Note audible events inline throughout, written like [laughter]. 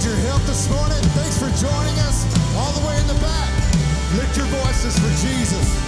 need your help this morning. Thanks for joining us all the way in the back. Lift your voices for Jesus.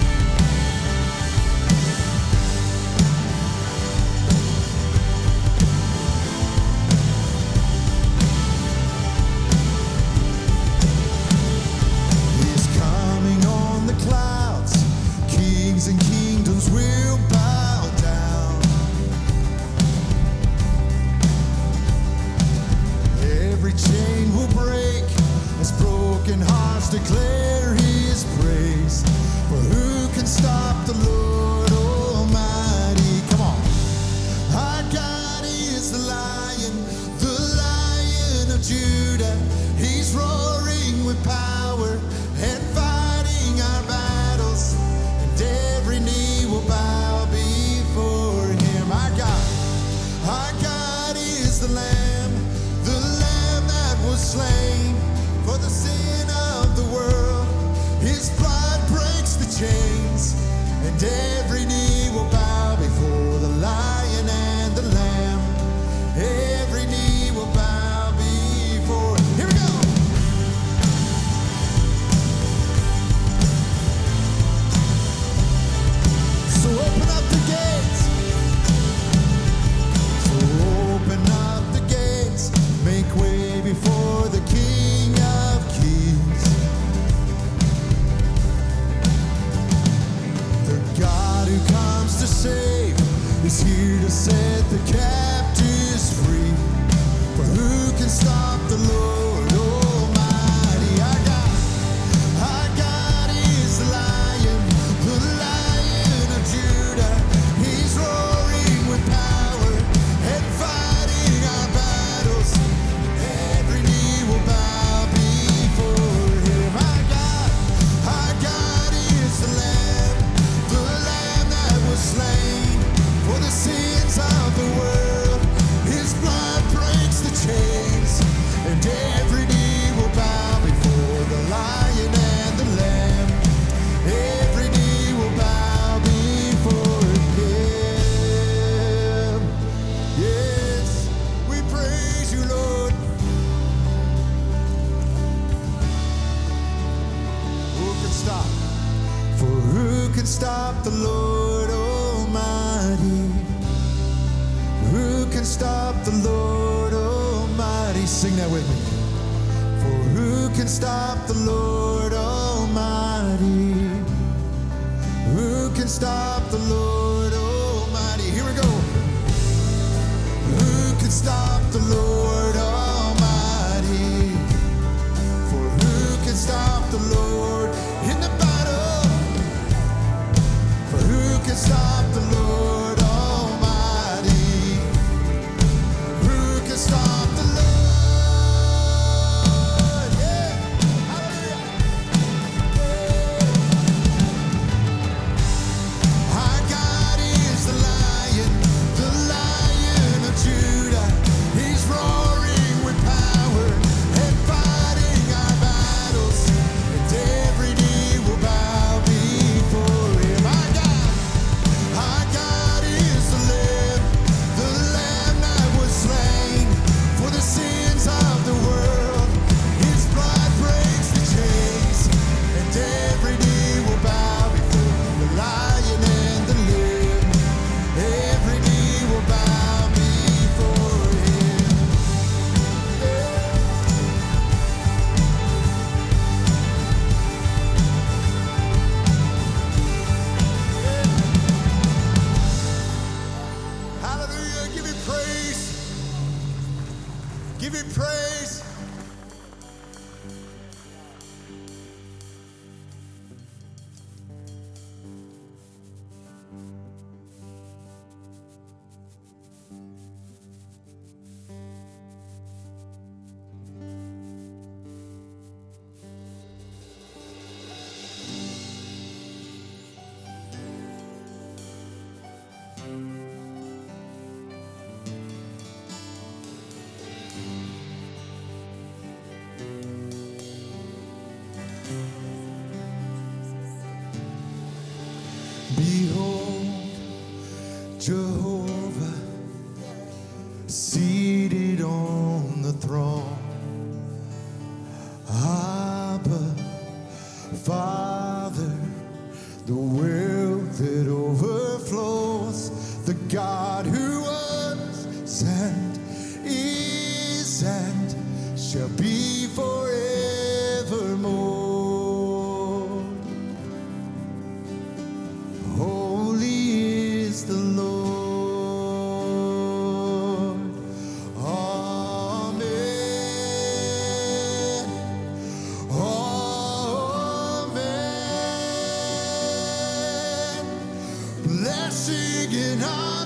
Blessing and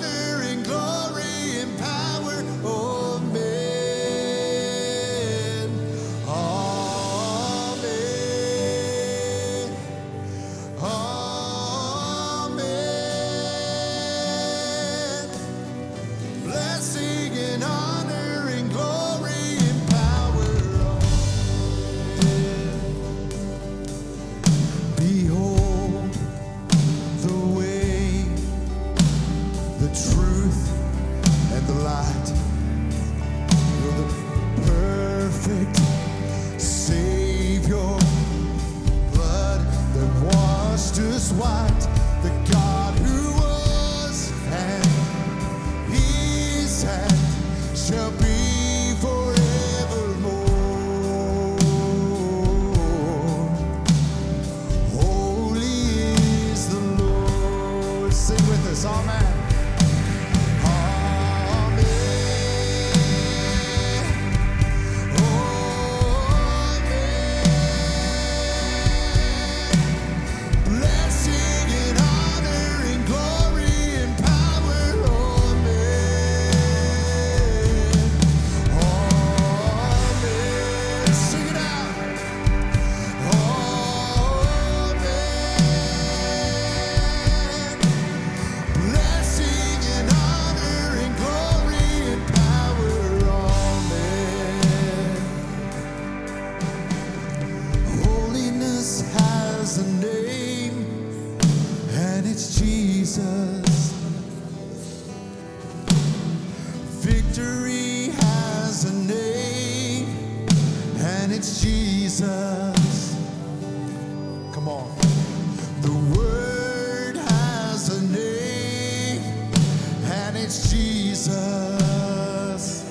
Jesus.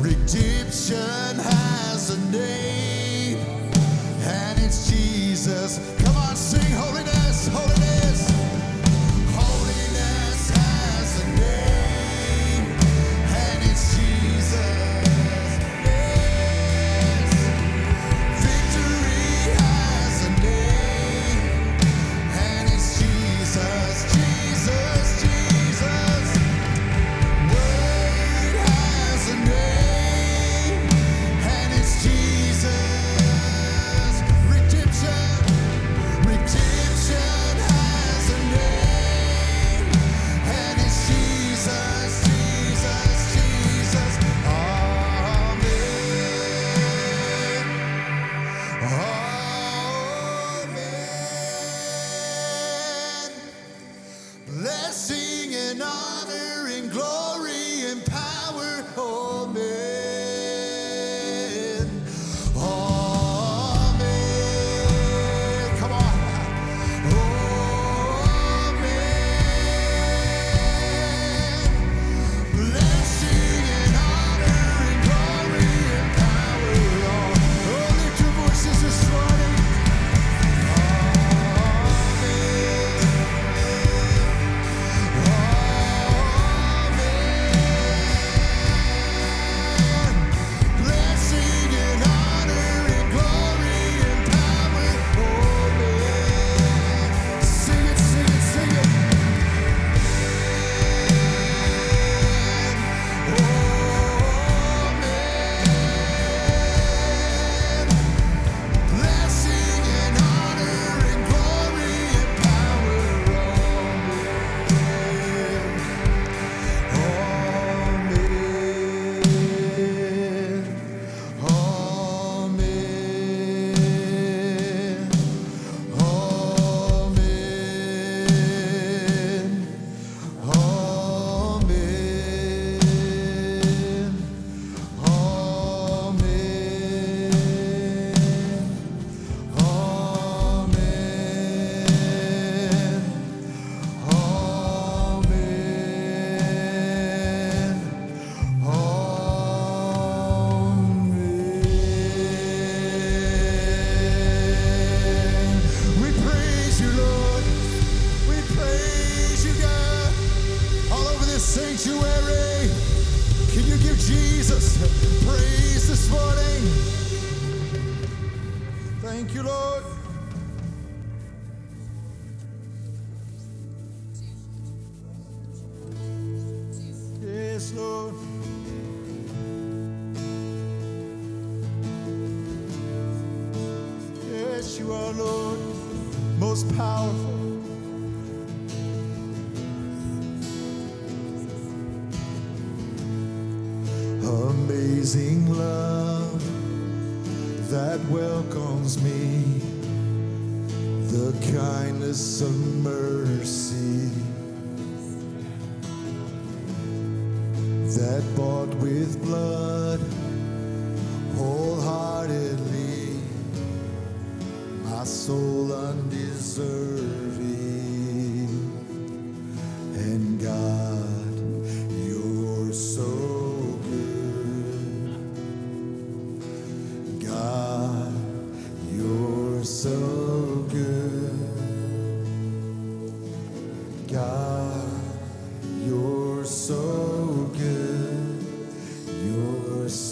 Redemption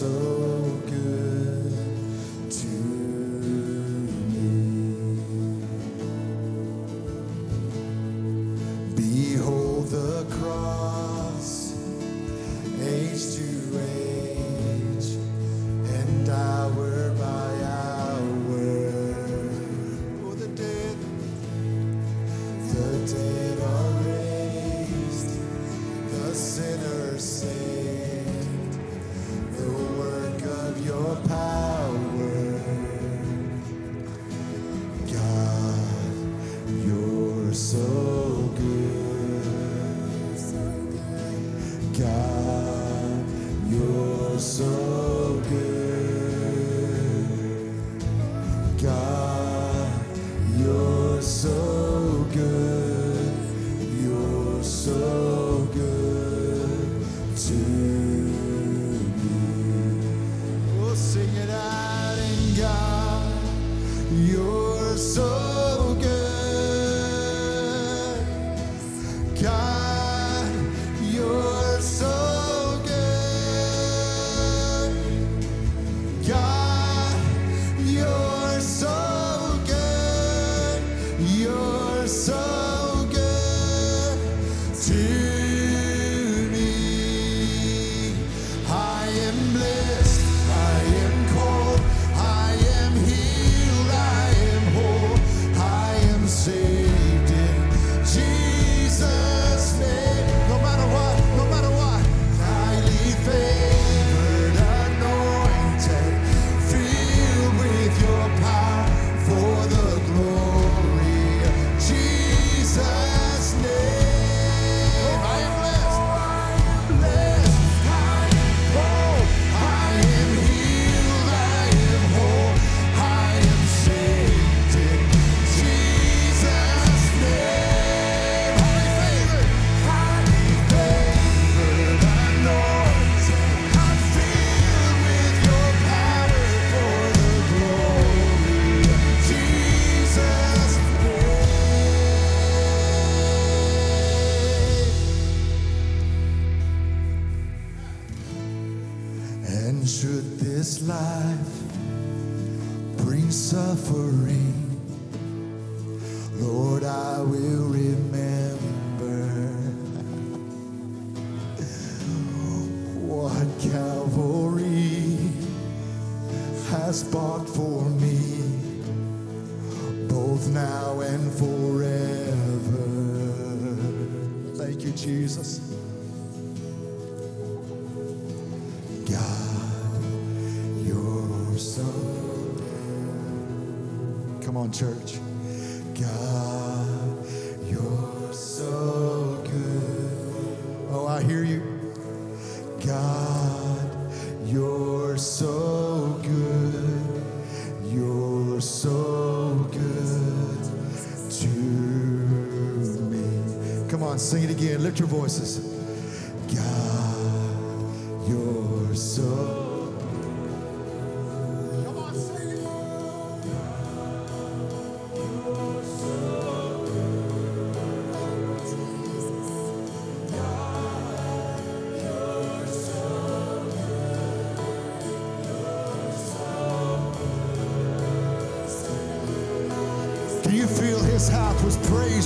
so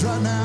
right now.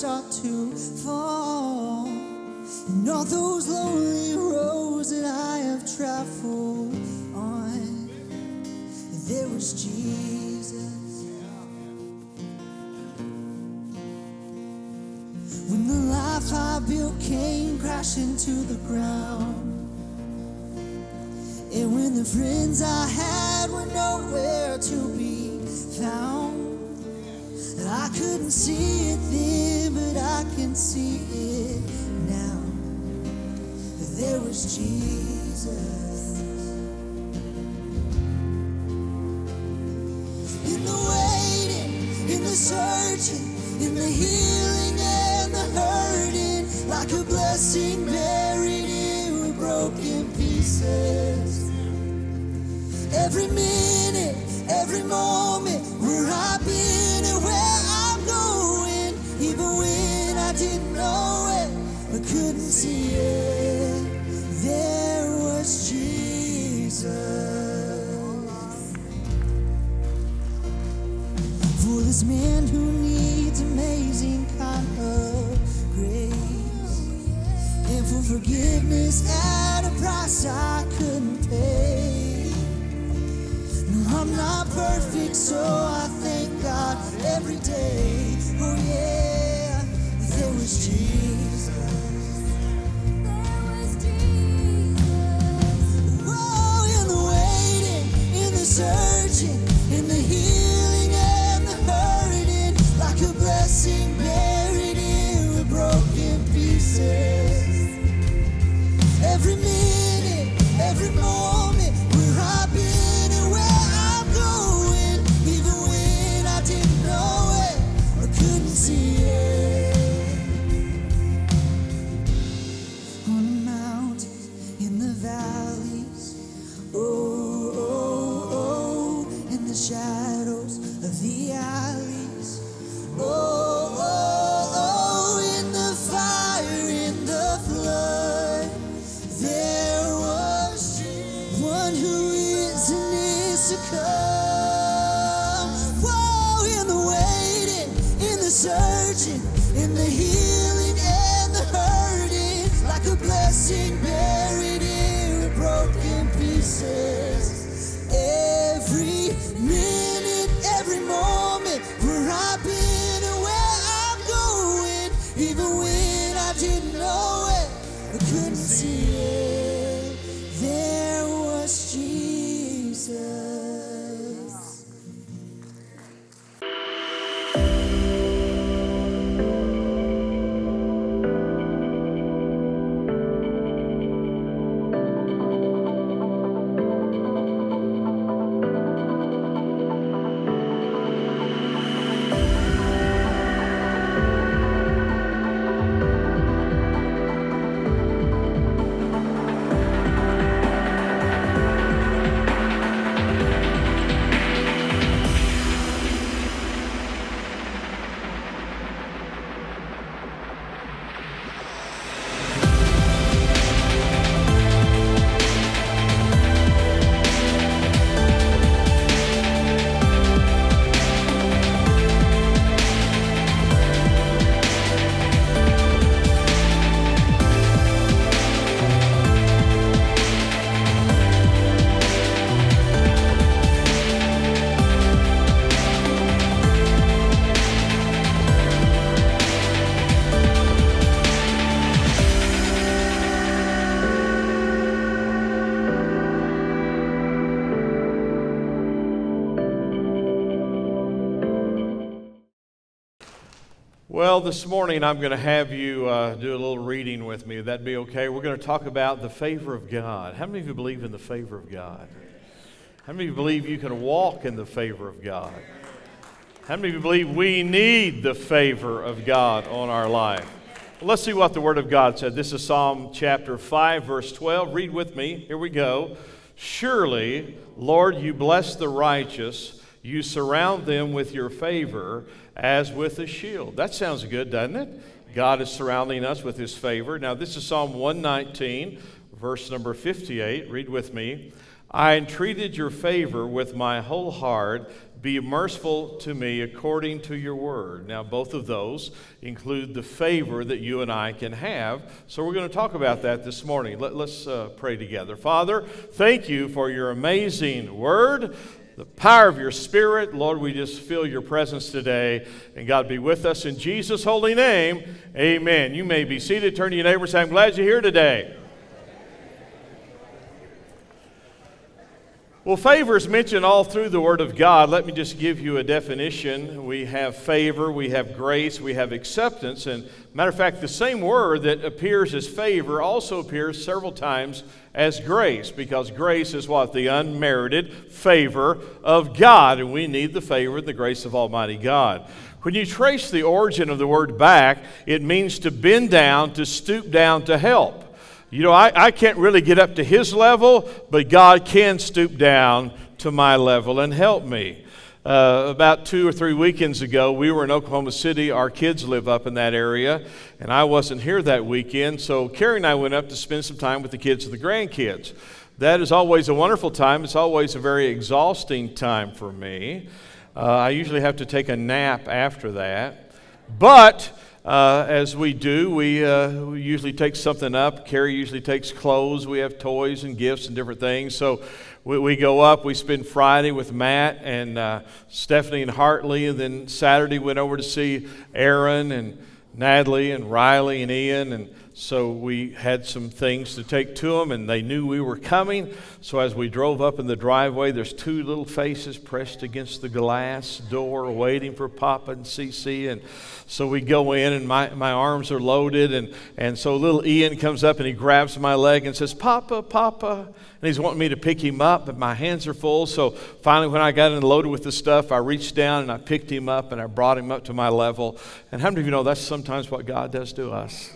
start to fall. And all those lonely roads that I have traveled on, there was Jesus. When the life I built came crashing to the ground, and when the friends I had were nowhere to be found. I couldn't see it then, but I can see it now. There was Jesus. In the waiting, in the searching, in the healing and the hurting, like a blessing buried in broken pieces. Every minute, every moment Forgiveness at a price I couldn't pay. No, I'm not perfect, so I thank God every day. Oh, yeah, there was Jesus. Well, this morning I'm going to have you uh, do a little reading with me. Would that be okay? We're going to talk about the favor of God. How many of you believe in the favor of God? How many of you believe you can walk in the favor of God? How many of you believe we need the favor of God on our life? Well, let's see what the Word of God said. This is Psalm chapter 5, verse 12. Read with me. Here we go. Surely, Lord, you bless the righteous, you surround them with your favor as with a shield. That sounds good, doesn't it? God is surrounding us with his favor. Now, this is Psalm 119, verse number 58. Read with me. I entreated your favor with my whole heart. Be merciful to me according to your word. Now, both of those include the favor that you and I can have. So, we're going to talk about that this morning. Let, us uh, pray together. Father, thank you for your amazing word the power of your Spirit. Lord, we just feel your presence today. And God be with us in Jesus' holy name. Amen. You may be seated. Turn to your neighbor and say, I'm glad you're here today. Well, favor is mentioned all through the Word of God. Let me just give you a definition. We have favor, we have grace, we have acceptance. And matter of fact, the same word that appears as favor also appears several times as grace, because grace is what? The unmerited favor of God. And we need the favor and the grace of Almighty God. When you trace the origin of the word back, it means to bend down, to stoop down to help. You know, I, I can't really get up to his level, but God can stoop down to my level and help me. Uh, about two or three weekends ago, we were in Oklahoma City. Our kids live up in that area, and I wasn't here that weekend. So Carrie and I went up to spend some time with the kids and the grandkids. That is always a wonderful time. It's always a very exhausting time for me. Uh, I usually have to take a nap after that. But uh, as we do, we, uh, we, usually take something up. Carrie usually takes clothes. We have toys and gifts and different things. So we, we go up. We spend Friday with Matt and uh, Stephanie and Hartley. And then Saturday went over to see Aaron and Natalie and Riley and Ian. And so we had some things to take to them, and they knew we were coming. So as we drove up in the driveway, there's two little faces pressed against the glass door, waiting for Papa and Cece. And so we go in, and my, my arms are loaded. And, and so little Ian comes up and he grabs my leg and says, Papa, Papa. And he's wanting me to pick him up, but my hands are full. So finally, when I got in loaded with the stuff, I reached down and I picked him up and I brought him up to my level. And how many of you know that's sometimes what God does to us?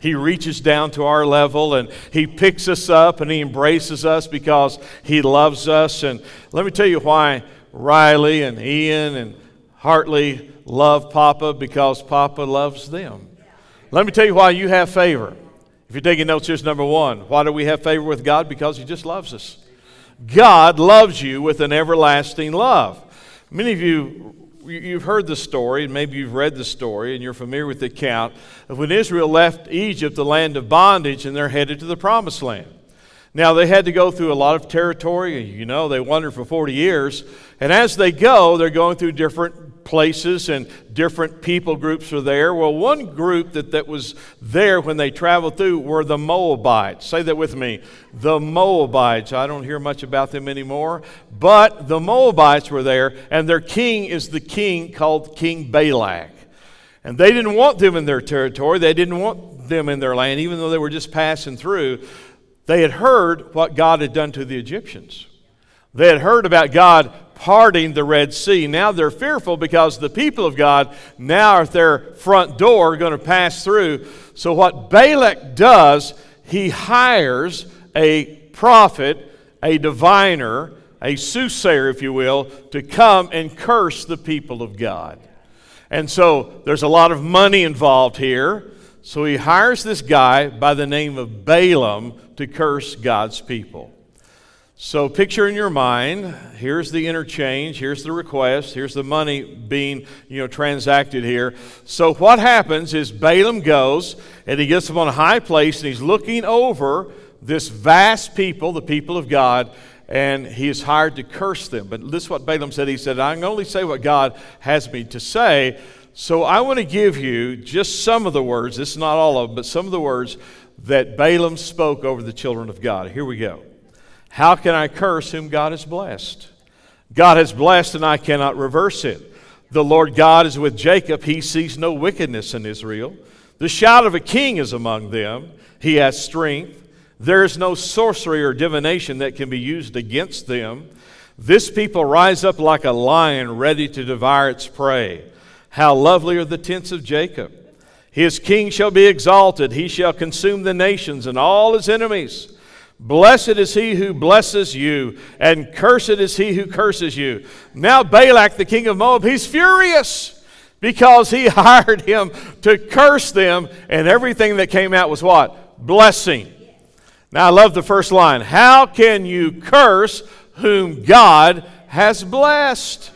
He reaches down to our level and He picks us up and He embraces us because He loves us. And let me tell you why Riley and Ian and Hartley love Papa because Papa loves them. Let me tell you why you have favor. If you're taking notes, here's number one. Why do we have favor with God? Because He just loves us. God loves you with an everlasting love. Many of you you've heard the story, and maybe you've read the story, and you're familiar with the account of when Israel left Egypt, the land of bondage, and they're headed to the promised land. Now, they had to go through a lot of territory. and You know, they wandered for 40 years. And as they go, they're going through different places and different people groups are there. Well, one group that, that was there when they traveled through were the Moabites. Say that with me. The Moabites. I don't hear much about them anymore, but the Moabites were there, and their king is the king called King Balak. And they didn't want them in their territory, they didn't want them in their land, even though they were just passing through. They had heard what God had done to the Egyptians. They had heard about God parting the Red Sea. Now they're fearful because the people of God now at their front door are going to pass through. So what Balak does, he hires a prophet, a diviner, a soothsayer, if you will, to come and curse the people of God. And so there's a lot of money involved here. So he hires this guy by the name of Balaam to curse God's people. So, picture in your mind, here's the interchange, here's the request, here's the money being, you know, transacted here. So, what happens is Balaam goes and he gets up on a high place and he's looking over this vast people, the people of God, and he is hired to curse them. But this is what Balaam said. He said, I can only say what God has me to say. So, I want to give you just some of the words, this is not all of them, but some of the words that Balaam spoke over the children of God. Here we go. How can I curse whom God has blessed? God has blessed and I cannot reverse it. The Lord God is with Jacob. He sees no wickedness in Israel. The shout of a king is among them. He has strength. There is no sorcery or divination that can be used against them. This people rise up like a lion ready to devour its prey. How lovely are the tents of Jacob! His king shall be exalted. He shall consume the nations and all his enemies. Blessed is he who blesses you, and cursed is he who curses you. Now, Balak, the king of Moab, he's furious because he [laughs] hired him to curse them, and everything that came out was what? Blessing. Now, I love the first line How can you curse whom God has blessed?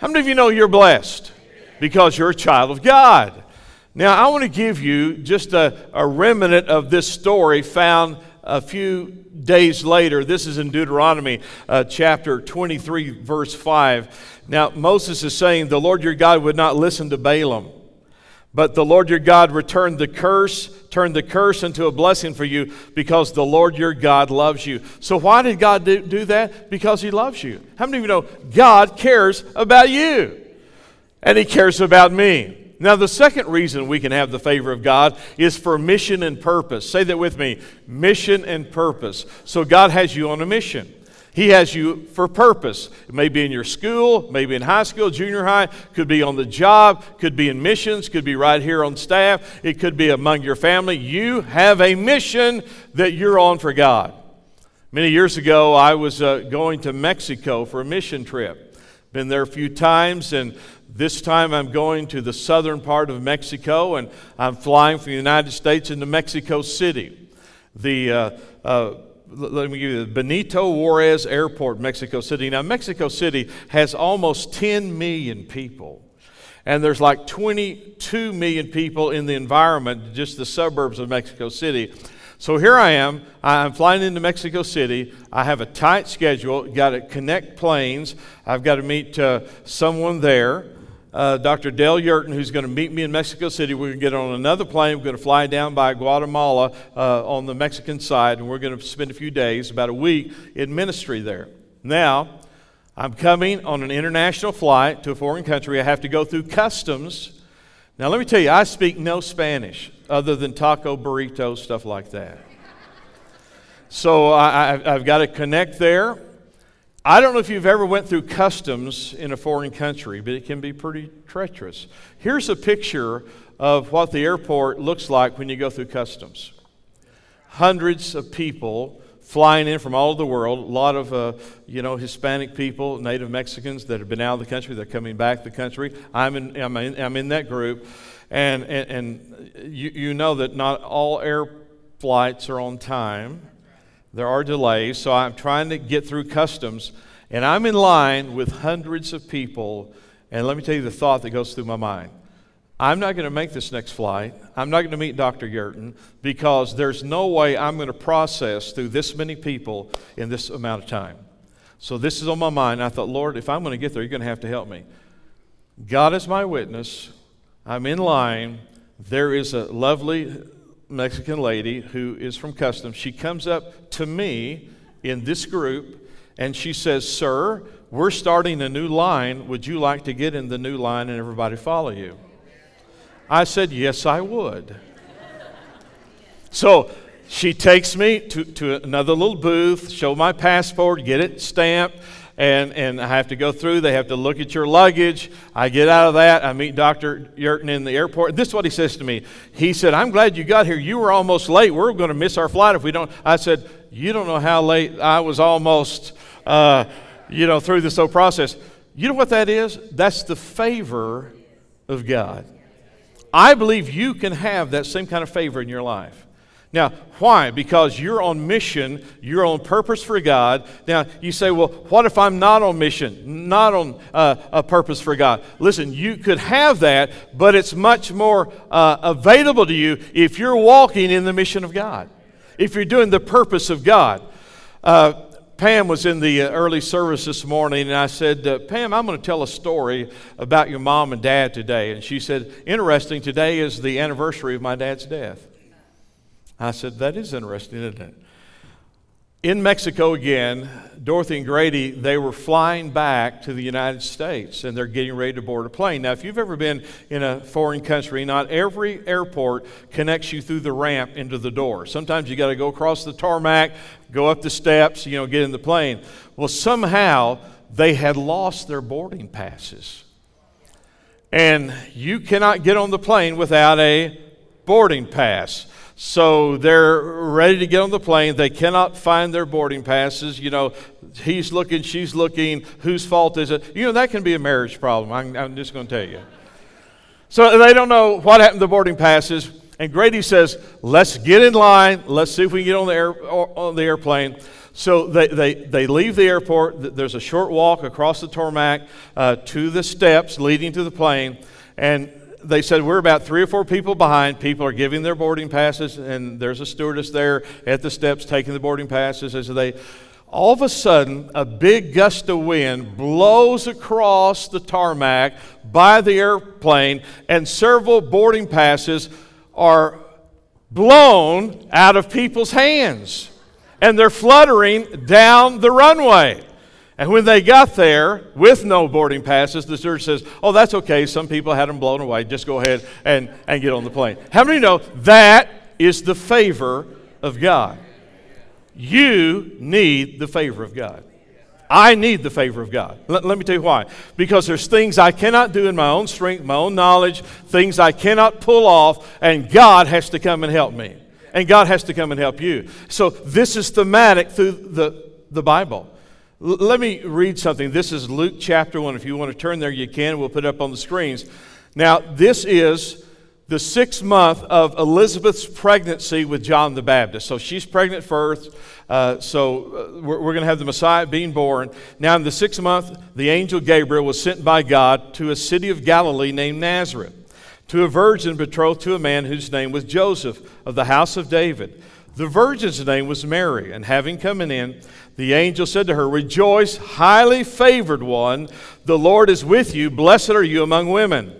How many of you know you're blessed? Because you're a child of God. Now, I want to give you just a, a remnant of this story found a few days later. This is in Deuteronomy uh, chapter 23, verse 5. Now, Moses is saying, The Lord your God would not listen to Balaam. But the Lord your God returned the curse, turned the curse into a blessing for you because the Lord your God loves you. So, why did God do, do that? Because He loves you. How many of you know God cares about you? And He cares about me. Now, the second reason we can have the favor of God is for mission and purpose. Say that with me mission and purpose. So, God has you on a mission. He has you for purpose. It may be in your school, maybe in high school, junior high, could be on the job, could be in missions, could be right here on staff, it could be among your family. You have a mission that you're on for God. Many years ago, I was uh, going to Mexico for a mission trip. Been there a few times, and this time I'm going to the southern part of Mexico, and I'm flying from the United States into Mexico City. The uh, uh, let me give you the Benito Juarez Airport, Mexico City. Now, Mexico City has almost 10 million people. And there's like 22 million people in the environment, just the suburbs of Mexico City. So here I am. I'm flying into Mexico City. I have a tight schedule. Got to connect planes. I've got to meet uh, someone there uh, Dr. Dale Yurton, who's going to meet me in Mexico City. We're going to get on another plane. We're going to fly down by Guatemala uh, on the Mexican side, and we're going to spend a few days, about a week, in ministry there. Now, I'm coming on an international flight to a foreign country. I have to go through customs. Now, let me tell you, I speak no Spanish other than taco, burrito, stuff like that. So I, have got to connect there. I don't know if you've ever went through customs in a foreign country, but it can be pretty treacherous. Here's a picture of what the airport looks like when you go through customs. Hundreds of people flying in from all over the world, a lot of uh, you know Hispanic people, Native Mexicans that have been out of the country, they're coming back to the country. I'm in, I'm in, I'm in that group, and, and, and you, you know that not all air flights are on time. There are delays, so I'm trying to get through customs, and I'm in line with hundreds of people. And let me tell you the thought that goes through my mind. I'm not going to make this next flight. I'm not going to meet Dr. Yurton because there's no way I'm going to process through this many people in this amount of time. So this is on my mind. I thought, Lord, if I'm going to get there, you're going to have to help me. God is my witness. I'm in line. There is a lovely Mexican lady who is from customs. She comes up to me in this group and she says, Sir, we're starting a new line. Would you like to get in the new line and everybody follow you? I said, Yes, I would. So she takes me to, to another little booth, show my passport, get it stamped and, and I have to go through. They have to look at your luggage. I get out of that. I meet Dr. Yurton in the airport. This is what he says to me. He said, I'm glad you got here. You were almost late. We're going to miss our flight if we don't. I said, You don't know how late I was almost, uh, you know, through this whole process. You know what that is? That's the favor of God. I believe you can have that same kind of favor in your life. Now, why? Because you're on mission, you're on purpose for God. Now, you say, well, what if I'm not on mission, not on uh, a purpose for God? Listen, you could have that, but it's much more uh, available to you if you're walking in the mission of God, if you're doing the purpose of God. Uh, Pam was in the uh, early service this morning, and I said, uh, Pam, I'm going to tell a story about your mom and dad today. And she said, Interesting, today is the anniversary of my dad's death. I said, That is interesting, isn't it? In Mexico again, Dorothy and Grady, they were flying back to the United States and they're getting ready to board a plane. Now, if you've ever been in a foreign country, not every airport connects you through the ramp into the door. Sometimes you got to go across the tarmac, go up the steps, you know, get in the plane. Well, somehow they had lost their boarding passes. And you cannot get on the plane without a boarding pass. So they're ready to get on the plane. They cannot find their boarding passes. You know, he's looking, she's looking. Whose fault is it? You know, that can be a marriage problem. I'm, I'm just going to tell you. So they don't know what happened to the boarding passes. And Grady says, let's get in line. Let's see if we can get on the, air, on the airplane. So they, they, they leave the airport. There's a short walk across the tarmac uh, to the steps leading to the plane. And they said we're about three or four people behind. People are giving their boarding passes, and there's a stewardess there at the steps taking the boarding passes. As they, all of a sudden, a big gust of wind blows across the tarmac by the airplane, and several boarding passes are blown out of people's hands, and they're fluttering down the runway. And when they got there with no boarding passes, the steward says, Oh, that's okay. Some people had them blown away. Just go ahead and, and get on the plane. How many know that is the favor of God? You need the favor of God. I need the favor of God. Let, let, me tell you why. Because there's things I cannot do in my own strength, my own knowledge, things I cannot pull off, and God has to come and help me. And God has to come and help you. So this is thematic through the, the Bible. Let me read something. This is Luke chapter 1. If you want to turn there, you can. We'll put it up on the screens. Now, this is the sixth month of Elizabeth's pregnancy with John the Baptist. So she's pregnant first. Uh, so uh, we're, we're going to have the Messiah being born. Now, in the sixth month, the angel Gabriel was sent by God to a city of Galilee named Nazareth to a virgin betrothed to a man whose name was Joseph of the house of David. The virgin's name was Mary, and having come in, the angel said to her, Rejoice, highly favored one, the Lord is with you. Blessed are you among women.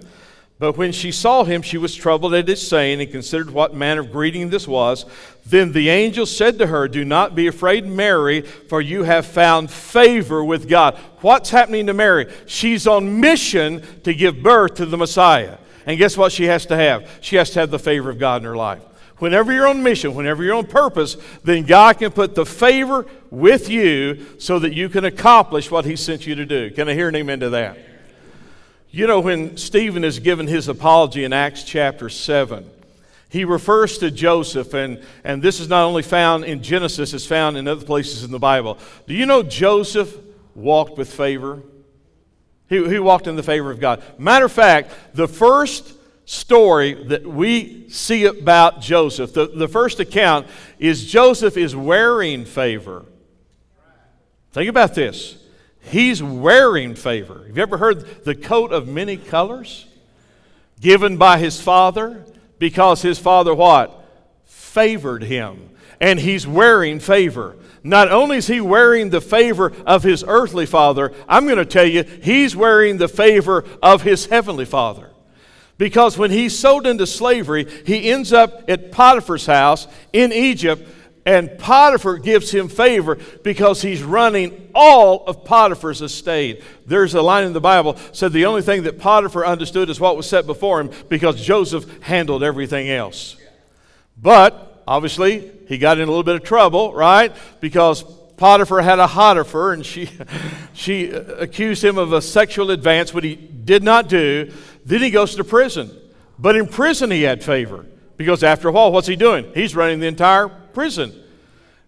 But when she saw him, she was troubled at his saying and considered what manner of greeting this was. Then the angel said to her, Do not be afraid, Mary, for you have found favor with God. What's happening to Mary? She's on mission to give birth to the Messiah. And guess what she has to have? She has to have the favor of God in her life. Whenever you're on mission, whenever you're on purpose, then God can put the favor with you so that you can accomplish what He sent you to do. Can I hear an amen to that? You know, when Stephen is given his apology in Acts chapter 7, he refers to Joseph, and, and this is not only found in Genesis, it's found in other places in the Bible. Do you know Joseph walked with favor? He, he walked in the favor of God. Matter of fact, the first story that we see about Joseph, the, the first account is Joseph is wearing favor. Think about this. He's wearing favor. Have you ever heard the coat of many colors? Given by his father because his father what? Favored him. And he's wearing favor. Not only is he wearing the favor of his earthly father, I'm going to tell you, he's wearing the favor of his heavenly father. Because when he's sold into slavery, he ends up at Potiphar's house in Egypt, and Potiphar gives him favor because he's running all of Potiphar's estate. There's a line in the Bible said the only thing that Potiphar understood is what was set before him because Joseph handled everything else. But obviously, he got in a little bit of trouble, right? Because Potiphar had a Hotiphar, and she, [laughs] she accused him of a sexual advance, what he did not do. Then he goes to prison. But in prison, he had favor. Because after a while, what's he doing? He's running the entire prison.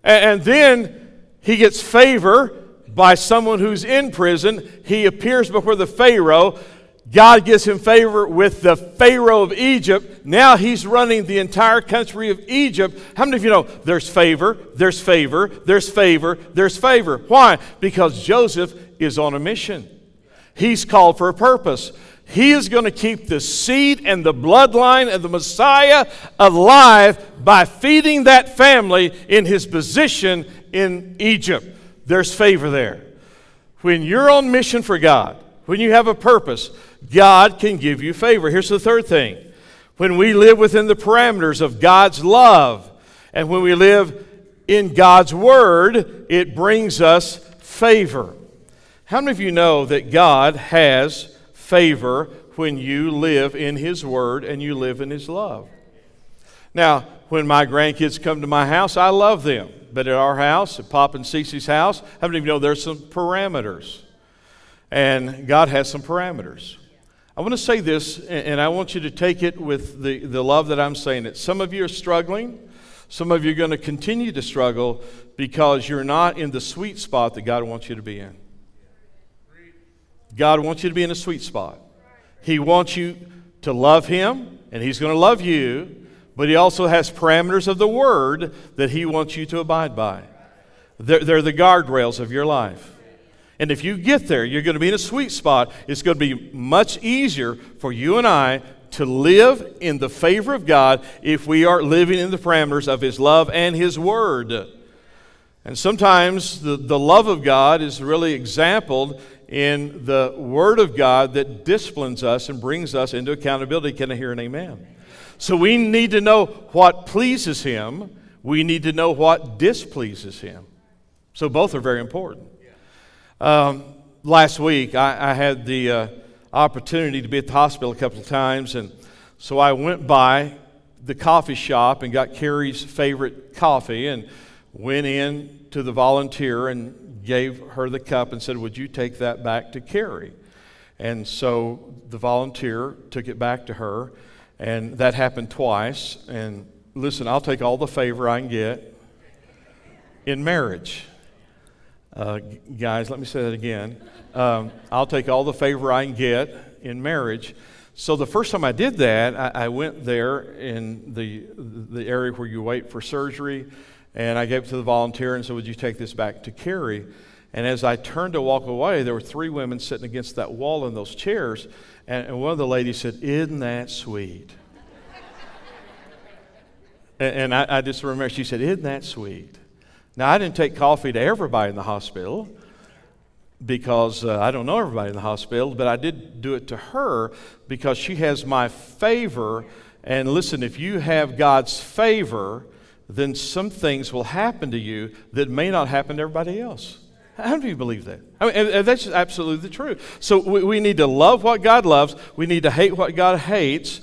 And, then he gets favor by someone who's in prison. He appears before the Pharaoh. God gives him favor with the Pharaoh of Egypt. Now he's running the entire country of Egypt. How many of you know there's favor, there's favor, there's favor, there's favor? Why? Because Joseph is on a mission. He's called for a purpose. He is going to keep the seed and the bloodline of the Messiah alive by feeding that family in his position in Egypt. There's favor there. When you're on mission for God, when you have a purpose, God can give you favor. Here's the third thing when we live within the parameters of God's love and when we live in God's Word, it brings us favor. How many of you know that God has favor when you live in His Word and you live in His love? Now, when my grandkids come to my house, I love them. But at our house, at Pop and Cece's house, I don't even know there's some parameters? And God has some parameters. I want to say this, and I want you to take it with the, the love that I'm saying it. Some of you are struggling. Some of you are going to continue to struggle because you're not in the sweet spot that God wants you to be in. God wants you to be in a sweet spot. He wants you to love Him, and He's going to love you, but He also has parameters of the Word that He wants you to abide by. They're, they're the guardrails of your life. And if you get there, you're going to be in a sweet spot. It's going to be much easier for you and I to live in the favor of God if we are living in the parameters of His love and His Word. And sometimes the, the love of God is really exampled in the Word of God that disciplines us and brings us into accountability. Can I hear an amen? So we need to know what pleases Him, we need to know what displeases Him. So both are very important. Um, last week, I, I had the uh, opportunity to be at the hospital a couple of times, and so I went by the coffee shop and got Carrie's favorite coffee and went in to the volunteer and gave her the cup and said, Would you take that back to Carrie? And so the volunteer took it back to her, and that happened twice. And listen, I'll take all the favor I can get in marriage. Uh, guys, let me say that again. Um, I'll take all the favor I can get in marriage. So the first time I did that, I, I, went there in the the area where you wait for surgery, and I gave it to the volunteer and said, "Would you take this back to Carrie?" And as I turned to walk away, there were three women sitting against that wall in those chairs, and, and one of the ladies said, "Isn't that sweet?" and, and I, I just remember she said, "Isn't that sweet?" Now, I didn't take coffee to everybody in the hospital because uh, I don't know everybody in the hospital, but I did do it to her because she has my favor. And listen, if you have God's favor, then some things will happen to you that may not happen to everybody else. How do you believe that? I mean, and that's absolutely the truth. So we, we need to love what God loves. We need to hate what God hates.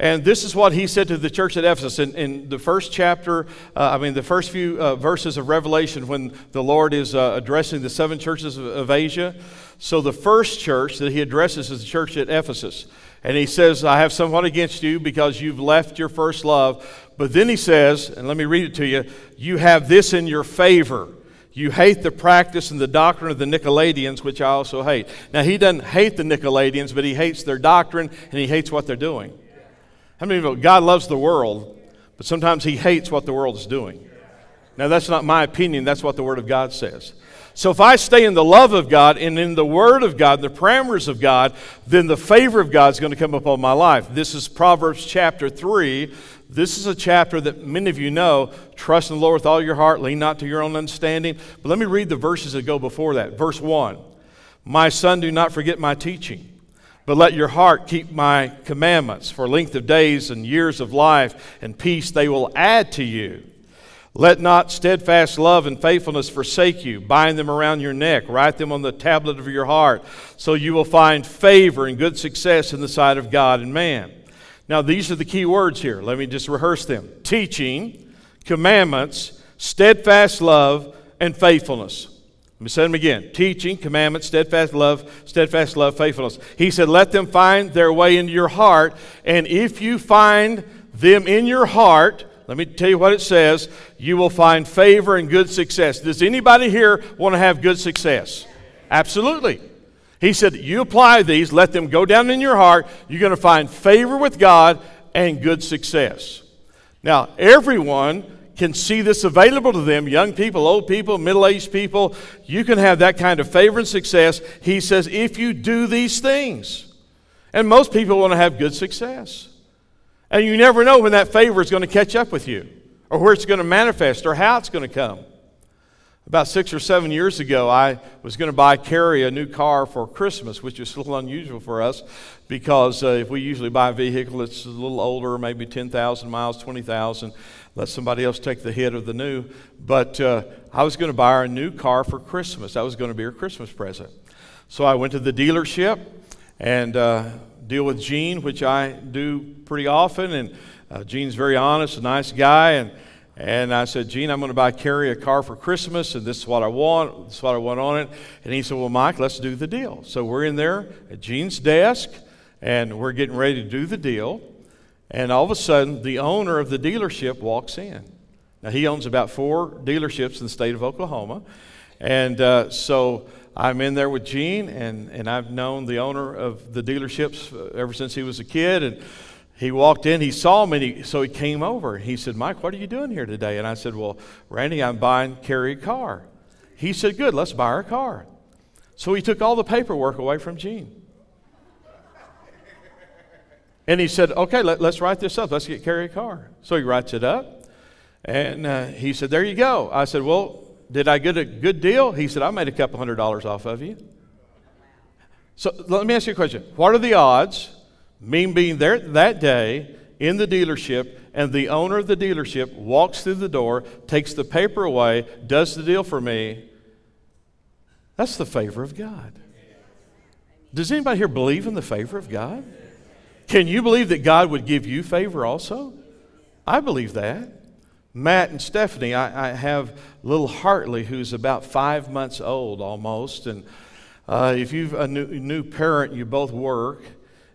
And this is what he said to the church at Ephesus in, in the first chapter, uh, I mean, the first few uh, verses of Revelation when the Lord is uh, addressing the seven churches of, of, Asia. So, the first church that he addresses is the church at Ephesus. And he says, I have somewhat against you because you've left your first love. But then he says, and let me read it to you you have this in your favor. You hate the practice and the doctrine of the Nicolaitans, which I also hate. Now, he doesn't hate the Nicolaitans, but he hates their doctrine and he hates what they're doing. How many of you know God loves the world, but sometimes He hates what the world is doing? Now, that's not my opinion, that's what the Word of God says. So, if I stay in the love of God and in the Word of God, the parameters of God, then the favor of God is going to come upon my life. This is Proverbs chapter 3. This is a chapter that many of you know. Trust in the Lord with all your heart, lean not to your own understanding. But let me read the verses that go before that. Verse 1 My son, do not forget my teaching but let your heart keep my commandments, for length of days and years of life and peace they will add to you. Let not steadfast love and faithfulness forsake you. Bind them around your neck, write them on the tablet of your heart, so you will find favor and good success in the sight of God and man. Now, these are the key words here. Let me just rehearse them teaching, commandments, steadfast love, and faithfulness. Let me say them again. Teaching, commandments, steadfast love, steadfast love, faithfulness. He said, Let them find their way into your heart. And if you find them in your heart, let me tell you what it says, you will find favor and good success. Does anybody here want to have good success? Absolutely. He said, You apply these, let them go down in your heart. You're going to find favor with God and good success. Now, everyone can see this available to them young people, old people, middle aged people. You can have that kind of favor and success. He says, if you do these things. And most people want to have good success. And you never know when that favor is going to catch up with you, or where it's going to manifest, or how it's going to come. About six or seven years ago, I was going to buy Carrie a new car for Christmas, which is a little unusual for us because uh, if we usually buy a vehicle that's a little older, maybe 10,000 miles, 20,000, let somebody else take the hit of the new. But uh, I was going to buy her a new car for Christmas. That was going to be her Christmas present. So I went to the dealership and uh, deal with Gene, which I do pretty often. And uh, Gene's very honest, a nice guy. And and I said, Gene, I'm going to buy Carrie a car for Christmas, and this is what I want. This is what I want on it. And he said, Well, Mike, let's do the deal. So we're in there at Gene's desk, and we're getting ready to do the deal. And all of a sudden, the owner of the dealership walks in. Now, he owns about four dealerships in the state of Oklahoma. And uh, so I'm in there with Gene, and, and I've known the owner of the dealerships uh, ever since he was a kid. And he walked in, he saw me, he, so he came over. He said, Mike, what are you doing here today? And I said, Well, Randy, I'm buying Carrie a car. He said, Good, let's buy her a car. So he took all the paperwork away from Gene. And he said, Okay, let, us write this up. Let's get Carrie a car. So he writes it up. And uh, he said, There you go. I said, Well, did I get a good deal? He said, I made a couple hundred dollars off of you. So let me ask you a question. What are the odds me being there that day in the dealership, and the owner of the dealership walks through the door, takes the paper away, does the deal for me. That's the favor of God. Does anybody here believe in the favor of God? Can you believe that God would give you favor also? I believe that. Matt and Stephanie, I, I have little Hartley who's about five months old almost. And uh, if you've a new, new parent, you both work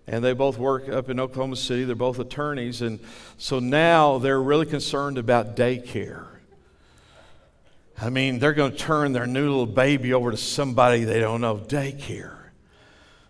and they both work up in Oklahoma City. They're both attorneys, and so now they're really concerned about daycare. I mean, they're going to turn their new little baby over to somebody they don't know, daycare.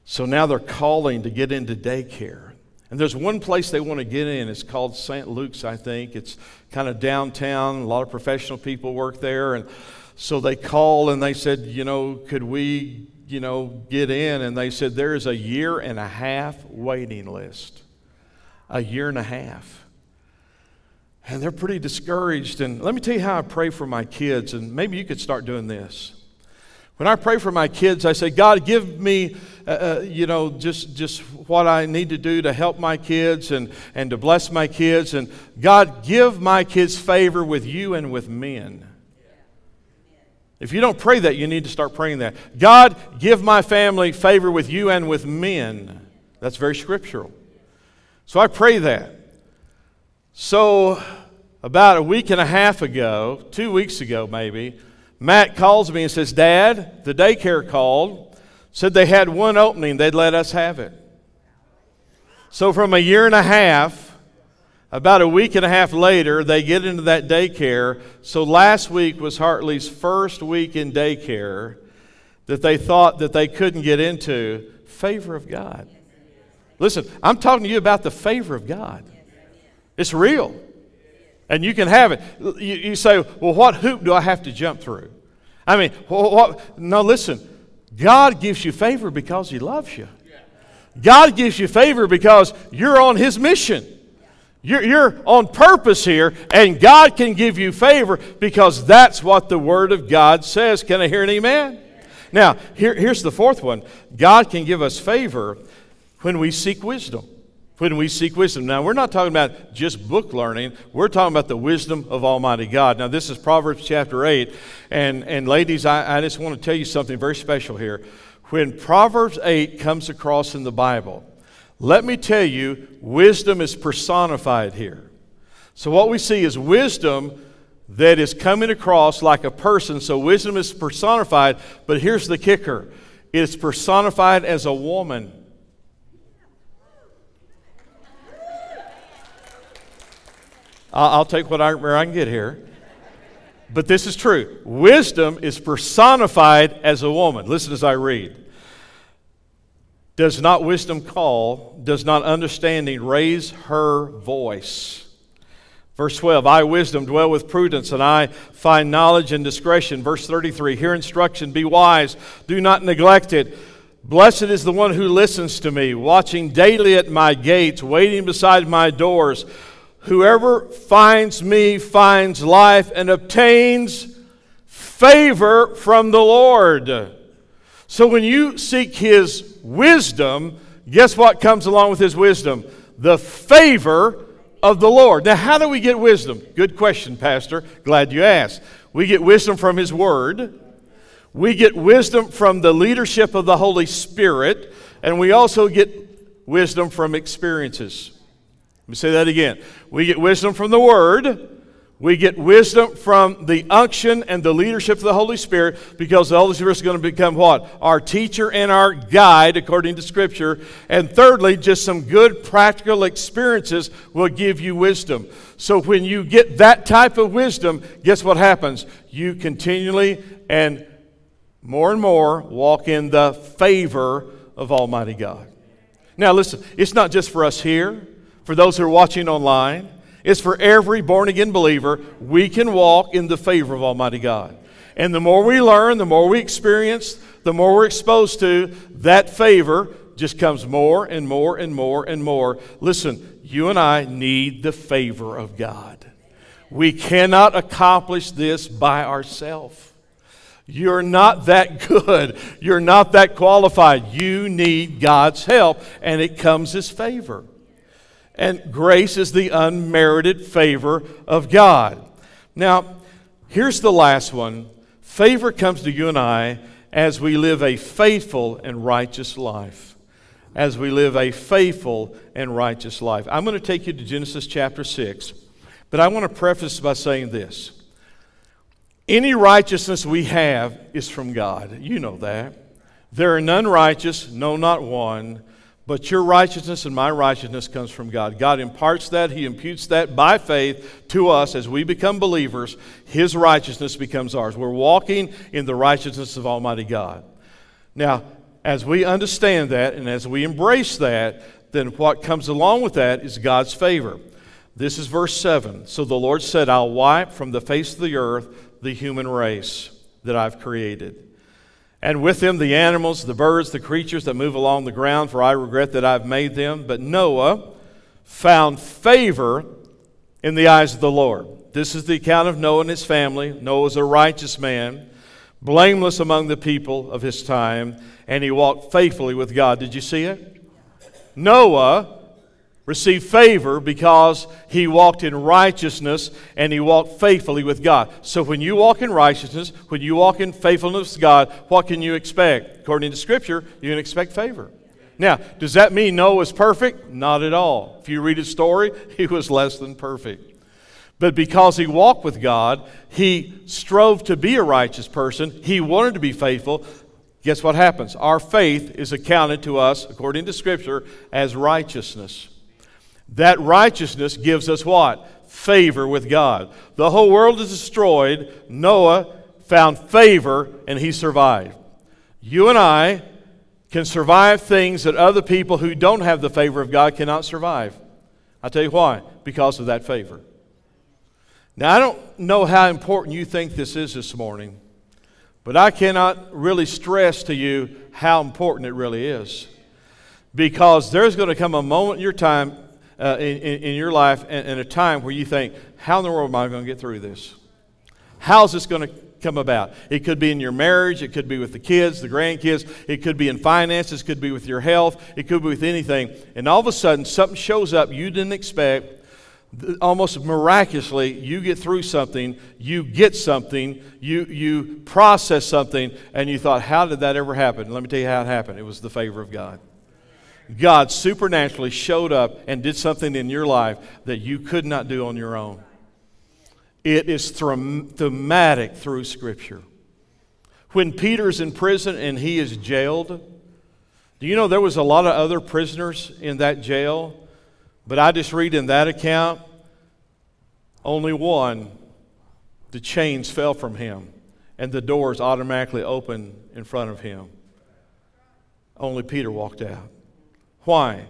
So now they're calling to get into daycare. And there's one place they want to get in. It's called St. Luke's, I think. It's kind of downtown. A lot of professional people work there. And so they call and they said, you know, could we you know, get in, and they said there is a year and a half waiting list. A year and a half. And they're pretty discouraged. And let me tell you how I pray for my kids, and maybe you could start doing this. When I pray for my kids, I say, God, give me, uh, uh, you know, just, just what I need to do to help my kids and, and to bless my kids. And God, give my kids favor with you and with men. If you don't pray that, you need to start praying that. God, give my family favor with you and with men. That's very scriptural. So I pray that. So, about a week and a half ago, two weeks ago maybe, Matt calls me and says, Dad, the daycare called, said they had one opening, they'd let us have it. So, from a year and a half, about a week and a half later, they get into that daycare. So last week was Hartley's first week in daycare that they thought that they couldn't get into. Favor of God. Listen, I'm talking to you about the favor of God. It's real. And you can have it. You, you say, well, what hoop do I have to jump through? I mean, what? No, listen. God gives you favor because He loves you. God gives you favor because you're on His mission. You're, you're on purpose here, and God can give you favor because that's what the Word of God says. Can I hear an amen? Now, here, here's the fourth one God can give us favor when we seek wisdom. When we seek wisdom. Now, we're not talking about just book learning, we're talking about the wisdom of Almighty God. Now, this is Proverbs chapter 8. And, and ladies, I, I just want to tell you something very special here. When Proverbs 8 comes across in the Bible, let me tell you, wisdom is personified here. So, what we see is wisdom that is coming across like a person. So, wisdom is personified, but here's the kicker it's personified as a woman. I'll take what I, I can get here. But this is true. Wisdom is personified as a woman. Listen as I read. Does not wisdom call? Does not understanding raise her voice? Verse 12, I, wisdom, dwell with prudence, and I find knowledge and discretion. Verse 33, hear instruction, be wise, do not neglect it. Blessed is the one who listens to me, watching daily at my gates, waiting beside my doors. Whoever finds me finds life and obtains favor from the Lord. So when you seek his wisdom, guess what comes along with his wisdom? The favor of the Lord. Now, how do we get wisdom? Good question, Pastor. Glad you asked. We get wisdom from his word. We get wisdom from the leadership of the Holy Spirit, and we also get wisdom from experiences. Let me say that again. We get wisdom from the Word. We get wisdom from the unction and the leadership of the Holy Spirit because the Holy Spirit is going to become what? Our teacher and our guide according to Scripture. And thirdly, just some good practical experiences will give you wisdom. So when you get that type of wisdom, guess what happens? You continually and more and more walk in the favor of Almighty God. Now, listen, it's not just for us here, for those who are watching online, it's for every born again believer. We can walk in the favor of Almighty God. And the more we learn, the more we experience, the more we're exposed to, that favor just comes more and more and more and more. Listen, you and I need the favor of God. We cannot accomplish this by ourselves. You're not that good. You're not that qualified. You need God's help, and it comes as favor. And grace is the unmerited favor of God. Now, here's the last one favor comes to you and I as we live a faithful and righteous life. As we live a faithful and righteous life. I'm going to take you to Genesis chapter 6, but I want to preface by saying this. Any righteousness we have is from God. You know that. There are none righteous, no, not one. But your righteousness and my righteousness comes from God. God imparts that, He imputes that by faith to us as we become believers. His righteousness becomes ours. We're walking in the righteousness of Almighty God. Now, as we understand that and as we embrace that, then what comes along with that is God's favor. This is verse 7. So the Lord said, I'll wipe from the face of the earth the human race that I've created and with them the animals, the birds, the creatures that move along the ground, for I regret that I've made them. But Noah found favor in the eyes of the Lord. This is the account of Noah and his family. Noah was a righteous man, blameless among the people of his time, and he walked faithfully with God. Did you see it? Noah received favor because he walked in righteousness and he walked faithfully with God. So when you walk in righteousness, when you walk in faithfulness to God, what can you expect? According to Scripture, you can expect favor. Now, does that mean Noah was perfect? Not at all. If you read his story, [laughs] he was less than perfect. But because he walked with God, he strove to be a righteous person, he wanted to be faithful. Guess what happens? Our faith is accounted to us, according to Scripture, as righteousness. That righteousness gives us what? Favor with God. The whole world is destroyed. Noah found favor and he survived. You and I can survive things that other people who don't have the favor of God cannot survive. I'll tell you why. Because of that favor. Now, I don't know how important you think this is this morning, but I cannot really stress to you how important it really is. Because there's going to come a moment in your time uh, in, in, your life and, and a time where you think, how in the world am I going to get through this? How's this going to come about? It could be in your marriage, it could be with the kids, the grandkids, it could be in finances, it could be with your health, it could be with anything. And all of a sudden, something shows up you didn't expect. Almost miraculously, you get through something, you get something, you, you process something, and you thought, How did that ever happen? Let me tell you how it happened. It was the favor of God. God supernaturally showed up and did something in your life that you could not do on your own. It is thematic through Scripture. When Peter's in prison and he is jailed, do you know there was a lot of other prisoners in that jail? But I just read in that account, only one, the chains fell from him and the doors automatically opened in front of him. Only Peter walked out. Why?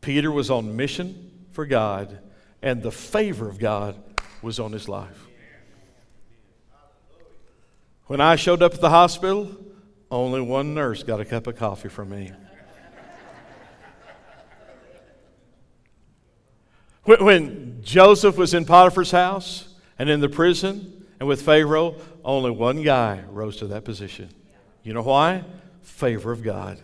Peter was on mission for God, and the favor of God was on his life. When I showed up at the hospital, only one nurse got a cup of coffee from me. when Joseph was in Potiphar's house and in the prison and with Pharaoh, only one guy rose to that position. You know why? Favor of God.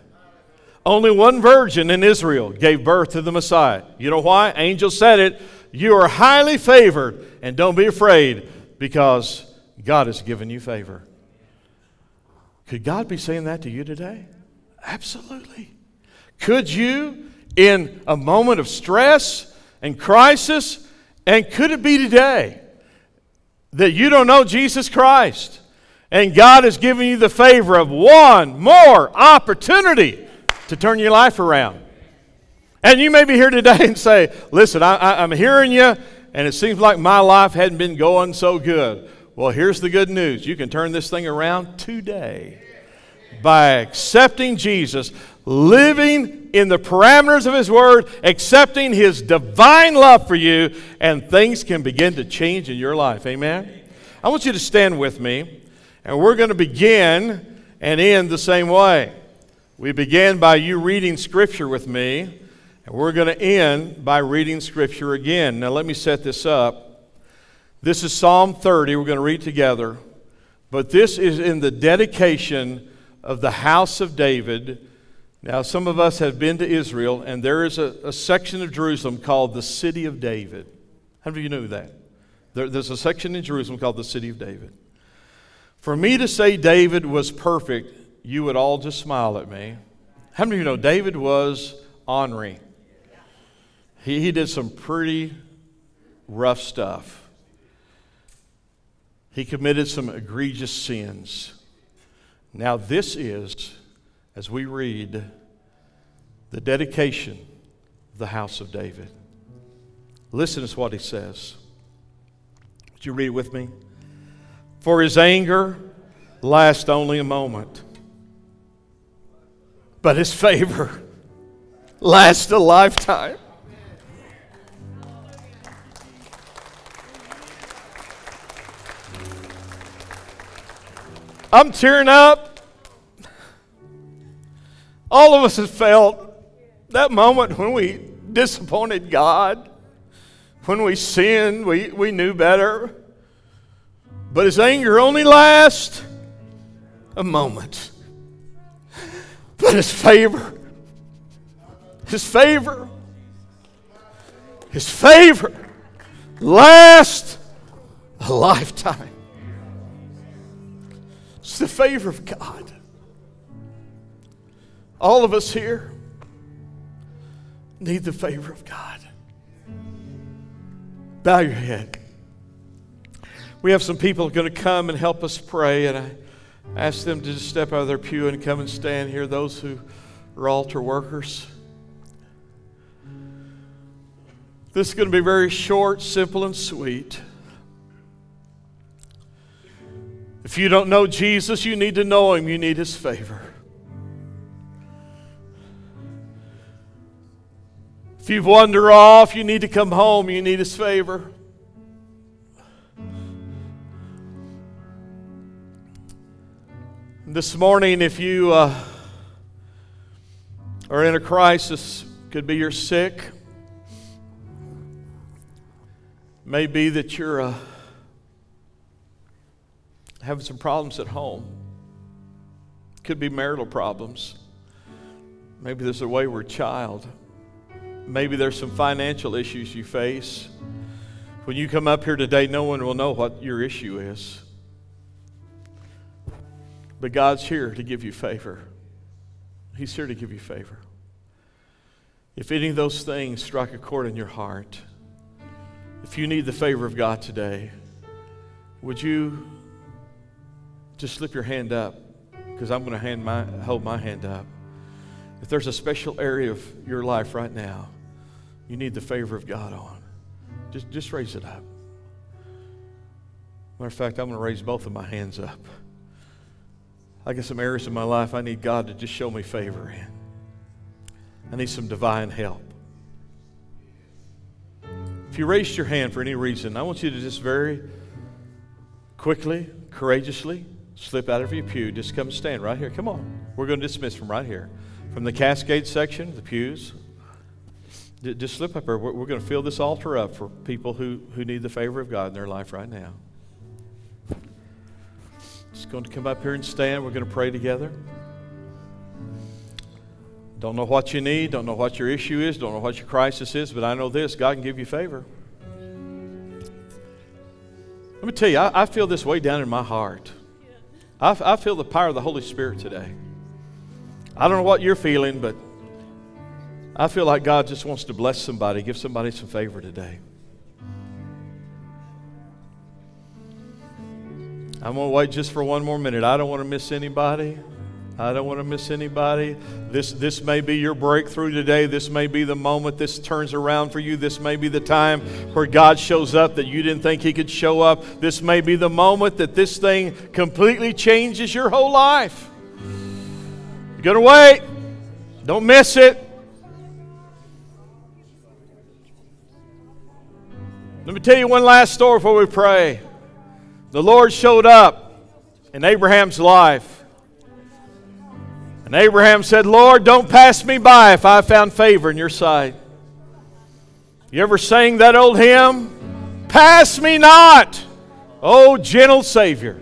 Only one virgin in Israel gave birth to the Messiah. You know why? Angel said it. You are highly favored, and don't be afraid because God has given you favor. Could God be saying that to you today? Absolutely. Could you, in a moment of stress and crisis, and could it be today that you don't know Jesus Christ and God has given you the favor of one more opportunity to turn your life around? And you may be here today [laughs] and say, Listen, I, am hearing you, and it seems like my life hadn't been going so good. Well, here's the good news you can turn this thing around today by accepting Jesus, living in the parameters of His Word, accepting His divine love for you, and things can begin to change in your life. Amen? I want you to stand with me, and we're going to begin and end the same way. We began by you reading Scripture with me, and we're going to end by reading Scripture again. Now, let me set this up. This is Psalm 30. We're going to read together. But this is in the dedication of the house of David. Now, some of us have been to Israel, and there is a, a section of Jerusalem called the City of David. How many of you know that? There, there's a section in Jerusalem called the City of David. For me to say David was perfect, you would all just smile at me. How many of you know David was ornery? He, he did some pretty rough stuff. He committed some egregious sins. Now, this is, as we read, the dedication of the house of David. Listen to what he says. Would you read it with me? For his anger lasts only a moment, but his favor lasts a lifetime. I'm tearing up. All of us have felt that moment when we disappointed God, when we sinned, we, we knew better. But his anger only lasts a moment. But his favor, his favor, his favor lasts a lifetime. It's the favor of God. All of us here need the favor of God. Bow your head. We have some people going to come and help us pray, and I ask them to just step out of their pew and come and stand here, those who are altar workers. This is going to be very short, simple, and sweet. If you don't know Jesus, you need to know him. You need his favor. If you've wandered off, you need to come home. You need his favor. This morning, if you uh, are in a crisis, could be you're sick, maybe that you're. Uh, having some problems at home. Could be marital problems. Maybe there's a wayward child. Maybe there's some financial issues you face. When you come up here today, no one will know what your issue is. But God's here to give you favor. He's here to give you favor. If any of those things strike a chord in your heart, if you need the favor of God today, would you just slip your hand up because I'm going to hand my, hold my hand up. If there's a special area of your life right now you need the favor of God on, just, just raise it up. Matter of fact, I'm going to raise both of my hands up. I got some areas in my life I need God to just show me favor in. I need some divine help. If you raised your hand for any reason, I want you to just very quickly, courageously, slip out of your pew. Just come stand right here. Come on. We're going to dismiss from right here. From the Cascade section, the pews. Just slip up here. We're going to fill this altar up for people who, who need the favor of God in their life right now. Going to come up here and stand. We're going to pray together. Don't know what you need, don't know what your issue is, don't know what your crisis is, but I know this God can give you favor. Let me tell you, I, I feel this way down in my heart. I, I feel the power of the Holy Spirit today. I don't know what you're feeling, but I feel like God just wants to bless somebody, give somebody some favor today. I'm going to wait just for one more minute. I don't want to miss anybody. I don't want to miss anybody. This, this may be your breakthrough today. This may be the moment this turns around for you. This may be the time where God shows up that you didn't think He could show up. This may be the moment that this thing completely changes your whole life. You're going to wait. Don't miss it. Let me tell you one last story before we pray. The Lord showed up in Abraham's life. And Abraham said, Lord, don't pass me by if I found favor in your sight. You ever sang that old hymn? Pass me not, O gentle Savior.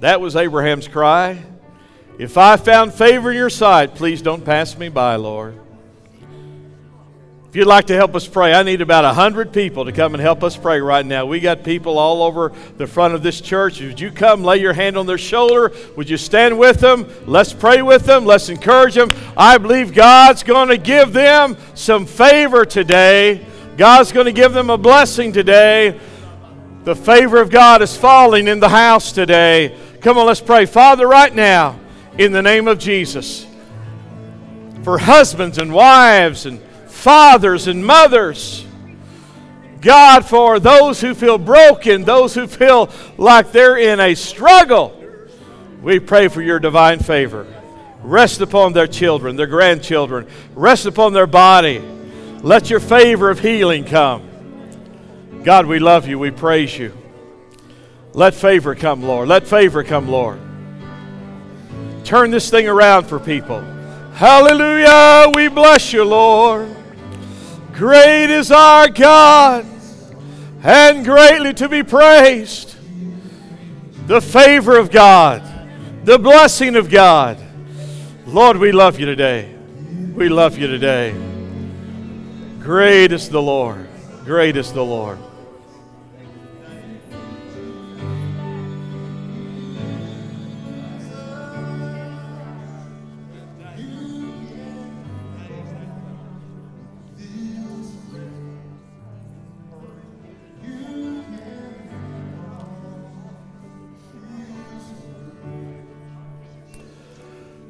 That was Abraham's cry. If I found favor in your sight, please don't pass me by, Lord. If you'd like to help us pray, I need about 100 people to come and help us pray right now. We got people all over the front of this church. Would you come lay your hand on their shoulder? Would you stand with them? Let's pray with them. Let's encourage them. I believe God's going to give them some favor today. God's going to give them a blessing today. The favor of God is falling in the house today. Come on, let's pray. Father, right now, in the name of Jesus, for husbands and wives and fathers and mothers. God, for those who feel broken, those who feel like they're in a struggle, we pray for your divine favor. Rest upon their children, their grandchildren, rest upon their body. Let your favor of healing come. God, we love you, we praise you. Let favor come, Lord. Let favor come, Lord. Turn this thing around for people. Hallelujah. We bless you, Lord. Great is our God and greatly to be praised. The favor of God, the blessing of God. Lord, we love you today. We love you today. Great is the Lord. Great is the Lord.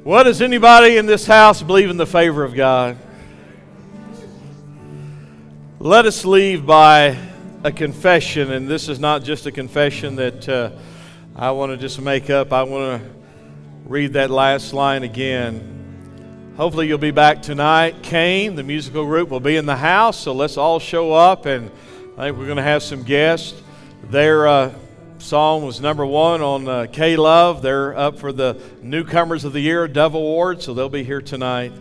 What does anybody in this house believe in the favor of God? Let us leave by a confession, and this is not just a confession that uh, I want to just make up. I want to read that last line again. Hopefully, you'll be back tonight. Cain, the musical group, will be in the house, so let's all show up, and I think we're going to have some guests. They're uh, song was number one on uh, K Love. They're up for the Newcomers of the Year Dove Award, so they'll be here tonight.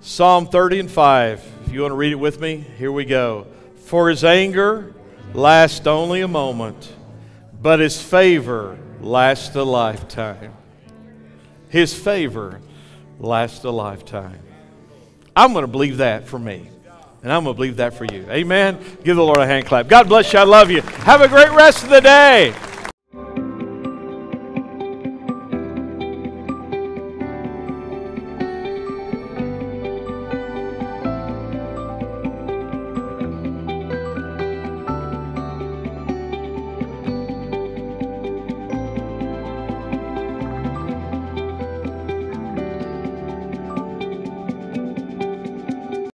Psalm 30 and 5. If you want to read it with me, here we go. For his anger lasts only a moment, but his favor lasts a lifetime. His favor lasts a lifetime. I'm going to believe that for me. And I'm going to believe that for you. Amen. Give the Lord a hand clap. God bless you. I love you. Have a great rest of the day.